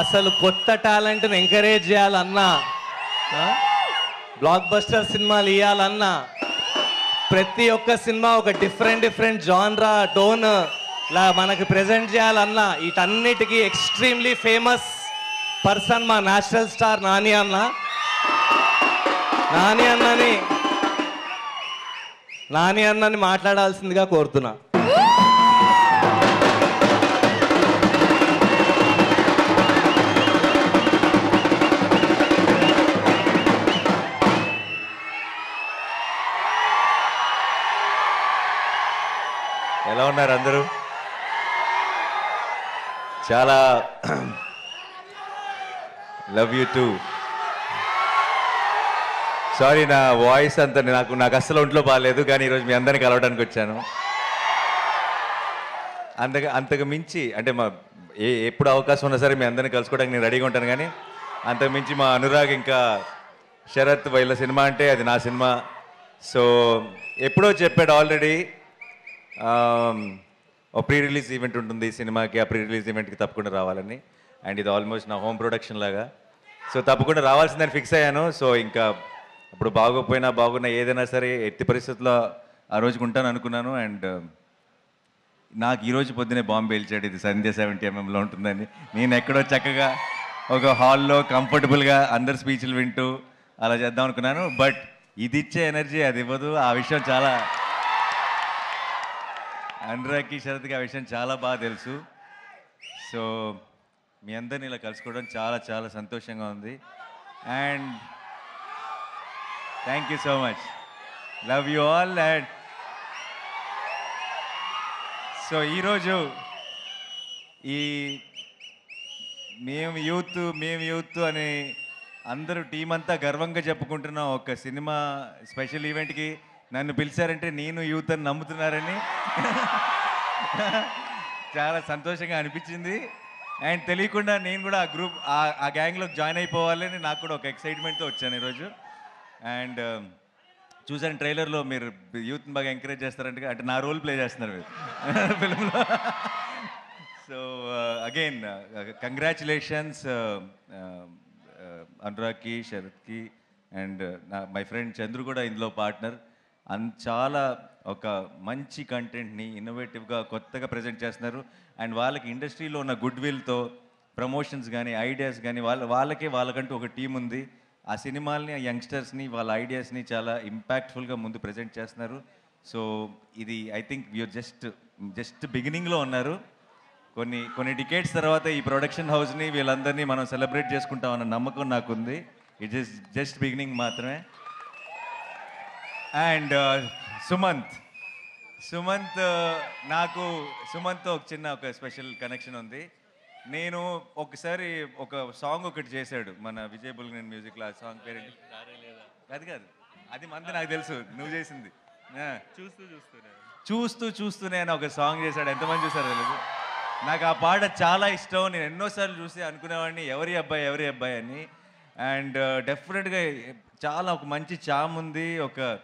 అసలు కొత్త టాలెంట్ని ఎంకరేజ్ చేయాలన్నా బ్లాక్ బస్టర్ సినిమాలు ఇవ్వాలన్నా ప్రతి ఒక్క సినిమా ఒక డిఫరెంట్ డిఫరెంట్ జాన్రా టోన్ లా మనకి ప్రజెంట్ చేయాలన్నా వీటన్నిటికీ ఎక్స్ట్రీమ్లీ ఫేమస్ పర్సన్ మా నేషనల్ స్టార్ నాని అన్న. నాని అన్నని నాని అన్నని మాట్లాడాల్సిందిగా కోరుతున్నా. ఎలా ఉన్నారు అందరూ? చాలా లవ్ యూ టూ. సారీ నా వాయిస్ అంత నాకు నాకు అస్సలు ఒంట్లో బాగాలేదు కానీ ఈరోజు మీ అందరిని కలవడానికి వచ్చాను. అంతగా అంతకు మించి అంటే మా ఏ ఎప్పుడు అవకాశం ఉన్నా సరే మీ అందరిని కలుసుకోవడానికి నేను రెడీగా ఉంటాను కానీ అంతకు మించి మా అనురాగ్ ఇంకా శరత్ వీళ్ళ సినిమా అంటే అది నా సినిమా. సో ఎప్పుడో చెప్పాడు ఆల్రెడీ ప్రీ రిలీజ్ ఈవెంట్ ఉంటుంది సినిమాకి ఆ ప్రీ రిలీజ్ ఈవెంట్కి తప్పకుండా రావాలని. అండ్ ఇది ఆల్మోస్ట్ నా హోమ్ ప్రొడక్షన్ లాగా. సో తప్పకుండా రావాల్సిందని ఫిక్స్ అయ్యాను. సో ఇంకా ఇప్పుడు బాగోపోయినా బాగున్నా ఏదైనా సరే ఎట్టి పరిస్థితుల్లో ఆ రోజుకు ఉంటాను అనుకున్నాను. అండ్ నాకు ఈరోజు పొద్దునే బాంబు పేల్చాడు. ఇది సంధ్య సెవెంటీ ఎంఎంలో ఉంటుందని. నేను ఎక్కడో చక్కగా ఒక హాల్లో కంఫర్టబుల్గా అందరు స్పీచ్లు వింటూ అలా చేద్దాం అనుకున్నాను. బట్ ఇది ఇచ్చే ఎనర్జీ అది ఇవ్వదు. ఆ విషయం చాలా అనురాగ్కి శరత్కి ఆ విషయం చాలా బాగా తెలుసు. సో మీ అందరిని ఇలా కలుసుకోవడం చాలా చాలా సంతోషంగా ఉంది. And thank you so much. Love you all and so ఈరోజు ఈ మేము యూత్ మేము యూత్ అని అందరూ టీం అంతా గర్వంగా చెప్పుకుంటున్న ఒక సినిమా స్పెషల్ ఈవెంట్కి నన్ను పిలిచారంటే నేను యూత్ అని నమ్ముతున్నారని. చాలా సంతోషంగా అనిపించింది. అండ్ తెలియకుండా నేను కూడా ఆ గ్రూప్ ఆ గ్యాంగ్లోకి జాయిన్ అయిపోవాలని నాకు కూడా ఒక ఎక్సైట్మెంట్తో వచ్చాను ఈరోజు. అండ్ um, చూసాను ట్రైలర్లో మీరు యూత్ని బాగా ఎంకరేజ్ చేస్తారంటే అంటే నా రోల్ ప్లే చేస్తున్నారు మీరు. ఫిల్మ్లో. సో అగైన్ కంగ్రాచులేషన్స్ అనురాగ్కి శరత్కి అండ్ నా మై ఫ్రెండ్ చంద్రు కూడా ఇందులో పార్ట్నర్ అన్ చాలా ఒక మంచి కంటెంట్ని ఇన్నోవేటివ్గా కొత్తగా ప్రజెంట్ చేస్తున్నారు. అండ్ వాళ్ళకి ఇండస్ట్రీలో ఉన్న గుడ్ విల్తో ప్రమోషన్స్ కానీ ఐడియాస్ కానీ వాళ్ళ వాళ్ళకే వాళ్ళకంటూ ఒక టీం ఉంది. ఆ సినిమాల్ని ఆ యంగ్స్టర్స్ని వాళ్ళ ఐడియాస్ని చాలా ఇంపాక్ట్ఫుల్గా ముందు ప్రజెంట్ చేస్తున్నారు. సో ఇది I think you're just just బిగినింగ్లో ఉన్నారు. కొన్ని కొన్ని డికేట్స్ తర్వాత ఈ ప్రొడక్షన్ హౌస్ని వీళ్ళందరినీ మనం సెలబ్రేట్ చేసుకుంటామన్న నమ్మకం నాకుంది. ఇట్ ఇస్ జస్ట్ బిగినింగ్ మాత్రమే. అండ్ సుమంత్. సుమంత్ నాకు సుమంత్తో ఒక చిన్న ఒక స్పెషల్ కనెక్షన్ ఉంది. నేను ఒకసారి ఒక సాంగ్ ఒకటి చేశాడు. మన విజయ్ బుల్గన్ మ్యూజిక్లో ఆ సాంగ్ పేరు అది కాదు. అది మంది నాకు తెలుసు. నువ్వు చేసింది. చూస్తూ చూస్తూనే. చూస్తూ చూస్తూనే అని ఒక సాంగ్ చేశాడు. ఎంతమంది చూసారు తెలియదు నాకు ఆ పాట చాలా ఇష్టం. నేను ఎన్నోసార్లు చూసి అనుకునేవాడిని. ఎవరి అబ్బాయి ఎవరి అబ్బాయి అని. అండ్ డెఫినెట్గా చాలా ఒక మంచి చామ్ ఉంది. ఒక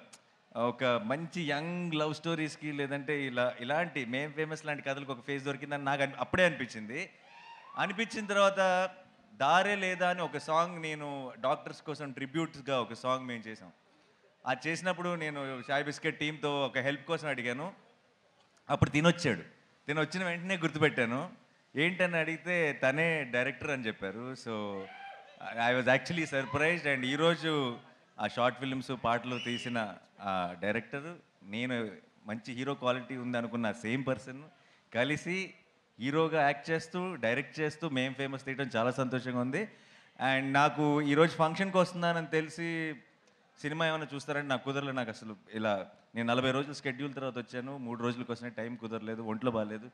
ఒక మంచి యంగ్ లవ్ స్టోరీస్కి లేదంటే ఇలా ఇలాంటి మేం ఫేమస్ లాంటి కథలకు ఒక ఫేజ్ దొరికిందని నాకు అని- అప్పుడే అనిపించింది. అనిపించిన తర్వాత దారే లేదా అని ఒక సాంగ్ నేను డాక్టర్స్ కోసం ట్రిబ్యూట్స్గా ఒక సాంగ్ మేము చేసాం అది చేసినప్పుడు నేను షాయ్ బిస్కెట్ టీంతో ఒక హెల్ప్ కోసం అడిగాను. అప్పుడు తినొచ్చాడు. తినొచ్చిన వెంటనే గుర్తుపెట్టాను. ఏంటని అడిగితే తనే డైరెక్టర్ అని చెప్పారు. So I was actually surprised and ఈరోజు ఆ షార్ట్ ఫిల్మ్స్ పాటలు తీసిన ఆ డైరెక్టర్ నేను మంచి హీరో క్వాలిటీ ఉంది అనుకున్న సేమ్ పర్సన్ కలిసి హీరోగా యాక్ట్ చేస్తూ డైరెక్ట్ చేస్తూ మేం ఫేమస్ తీయడం చాలా సంతోషంగా ఉంది. అండ్ నాకు ఈరోజు ఫంక్షన్కి వస్తున్నానని తెలిసి సినిమా ఏమైనా చూస్తారంటే నాకు కుదరలేదు. నాకు అసలు ఇలా నేను నలభై రోజులు స్కెడ్యూల్ తర్వాత వచ్చాను. మూడు రోజులకు వచ్చిన టైం కుదరలేదు ఒంట్లో బాగాలేదు.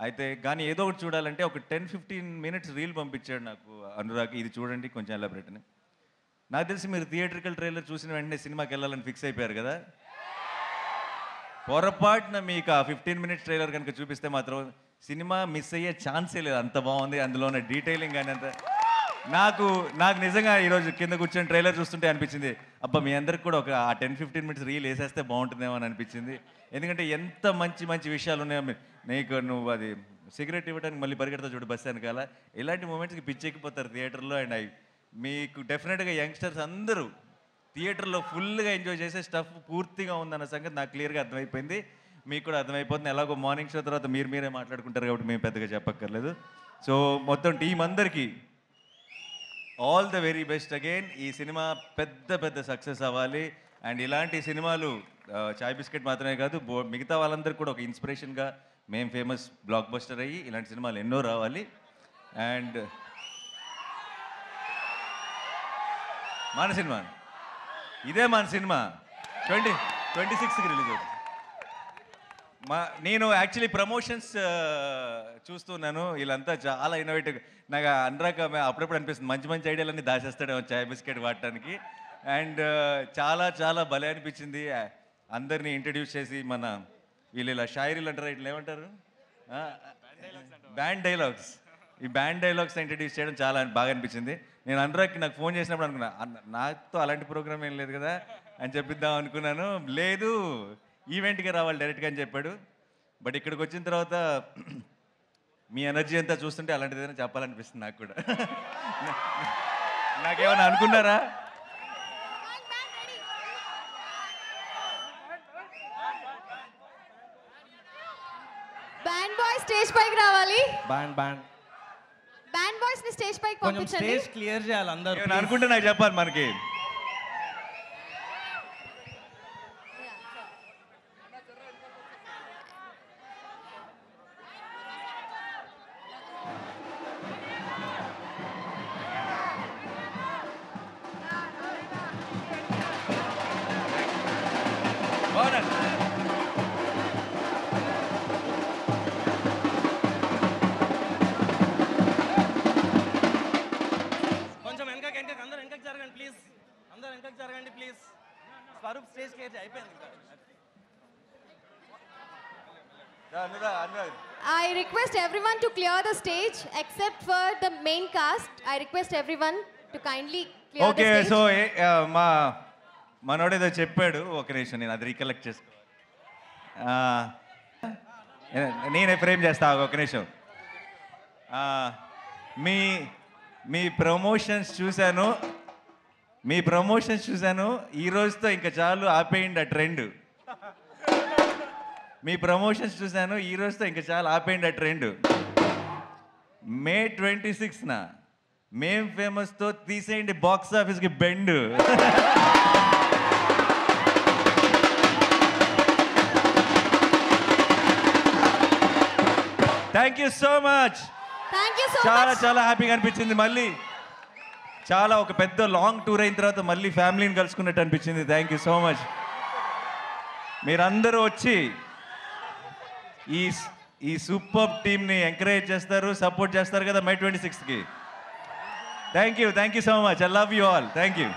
అయితే కానీ ఏదో ఒకటి చూడాలంటే ఒక టెన్ ఫిఫ్టీన్ మినిట్స్ రీల్ పంపించాడు నాకు అనురాగ్. ఇది చూడండి కొంచెం ఎలాబరేట్ అని. నాకు తెలిసి మీరు థియేట్రికల్ ట్రైలర్ చూసిన వెంటనే సినిమాకి వెళ్ళాలని ఫిక్స్ అయిపోయారు కదా? పొరపాటున మీకు ఆ ఫిఫ్టీన్ మినిట్స్ ట్రైలర్ కనుక చూపిస్తే మాత్రం సినిమా మిస్ అయ్యే ఛాన్సే లేదు. అంత బాగుంది. అందులో ఉన్న డీటెయిలింగ్ కానీ అంత. నాకు నాకు నిజంగా ఈరోజు కింద కూర్చొని ట్రైలర్ చూస్తుంటే అనిపించింది అబ్బా మీ అందరికి కూడా ఒక ఆ టెన్ ఫిఫ్టీన్ మినిట్స్ రీల్ వేసేస్తే బాగుంటుందేమో అని అనిపించింది. ఎందుకంటే ఎంత మంచి మంచి విషయాలు ఉన్నాయో నీకు నువ్వు అది సిగరెట్ ఇవ్వడానికి మళ్ళీ పరిగెడతా చూడు బస్ వెనకాల. ఇలాంటి మూమెంట్స్కి పిచ్చెక్కిపోతారు థియేటర్లో అండ్ అవి మీకు డెఫినెట్గా యంగ్స్టర్స్ అందరూ థియేటర్లో ఫుల్గా ఎంజాయ్ చేసే స్టఫ్ పూర్తిగా ఉందన్న సంగతి నాకు క్లియర్గా అర్థమైపోయింది. మీకు కూడా అర్థమైపోతుంది. ఎలాగో మార్నింగ్ షో తర్వాత మీరు మీరే మాట్లాడుకుంటారు కాబట్టి మేము పెద్దగా చెప్పక్కర్లేదు. సో మొత్తం టీం అందరికీ all the very best again ఈ సినిమా పెద్ద పెద్ద సక్సెస్ అవ్వాలి. అండ్ ఇలాంటి సినిమాలు చాయ్ బిస్కెట్ మాత్రమే కాదు మిగతా వాళ్ళందరికీ కూడా ఒక ఇన్స్పిరేషన్గా మేము ఫేమస్ బ్లాక్ బస్టర్ అయ్యి ఇలాంటి సినిమాలు ఎన్నో రావాలి. అండ్ మన సినిమా. ఇదే మన సినిమా. ట్వంటీ ట్వంటీ సిక్స్కి రిలీజ్ అవుతుంది. మా నేను యాక్చువల్లీ ప్రమోషన్స్ చూస్తున్నాను వీళ్ళంతా చాలా ఇన్నోవేటివ్ నాకు అనురాగ్ మే- అప్పుడప్పుడు అనిపిస్తుంది. మంచి మంచి ఐడియాలన్నీ దాచేస్తాడేమో చాయ్ బిస్కెట్ వాడటానికి. అండ్ చాలా చాలా భలే అనిపించింది. అందరినీ ఇంట్రడ్యూస్ చేసి మన వీళ్ళు ఇలా షాయరీలు అంటారు? ఇట్లా ఏమంటారు? బ్యాండ్ డైలాగ్స్ ఈ బ్యాండ్ డైలాగ్స్ ఇంట్రడ్యూస్ చేయడం చాలా బాగా అనిపించింది. నేను అనురాగ్కి నాకు ఫోన్ చేసినప్పుడు అనుకున్నా "అన్న, నాతో అలాంటి ప్రోగ్రామ్ ఏం లేదు కదా అని చెప్పిద్దాం అనుకున్నాను. లేదు ఈవెంట్కి రావాలి డైరెక్ట్గా అని చెప్పాడు. బట్ ఇక్కడికి వచ్చిన తర్వాత మీ ఎనర్జీ అంతా చూస్తుంటే అలాంటిది ఏదైనా చెప్పాలనిపిస్తుంది నాకు కూడా. నాకేమైనా అనుకున్నారా? బ్యాండ్ బాయ్ స్టేజ్ పైకి రావాలి. బ్యాండ్ బ్యాండ్ ని స్టేజ్ పైకి కొంచెం పంపించండి. స్టేజ్ క్లియర్ చేయాలి అందరూ అనుకుంటే నాకు చెప్పాలి మనకి. ప్లీజ్ స్వరూప్ స్టేజ్ చేయి. అయిపోయింది. I request everyone to clear the stage except for the main cast. I request everyone to kindly clear okay the stage. So ఏ- ఆ, మా మనోడు ఏదో చెప్పాడు ఒక నిమిషం నేను అది రీకలెక్ట్ చేసుకో ఆ, ఏ- నేనే ఫ్రేమ్ చేస్తా ఒక నిమిషం ఆ, మీ మీ ప్రమోషన్స్ చూశాను మీ ప్రమోషన్స్ చూశాను. ఈ రోజుతో ఇంకా చాలు ఆపేయండి ఆ ట్రెండ్. మీ ప్రమోషన్స్ చూశాను. ఈ రోజుతో ఇంకా చాలు ఆపేయండి ఆ ట్రెండ్. మే ట్వంటీ సిక్స్న మేం ఫేమస్తో తీసేయండి బాక్స్ ఆఫీస్కి bend. Thank you so much చాలా. చాలా హ్యాపీగా అనిపించింది మళ్ళీ. చాలా ఒక పెద్ద లాంగ్ టూర్ అయిన తర్వాత మళ్ళీ ఫ్యామిలీని కలుసుకున్నట్టు అనిపించింది. థ్యాంక్ యూ సో మచ్ మీరందరూ వచ్చి ఈ ఈ సూపర్ టీమ్ని ఎంకరేజ్ చేస్తారు సపోర్ట్ చేస్తారు కదా May twenty సిక్స్త్కి thank you thank you so much I love you all thank you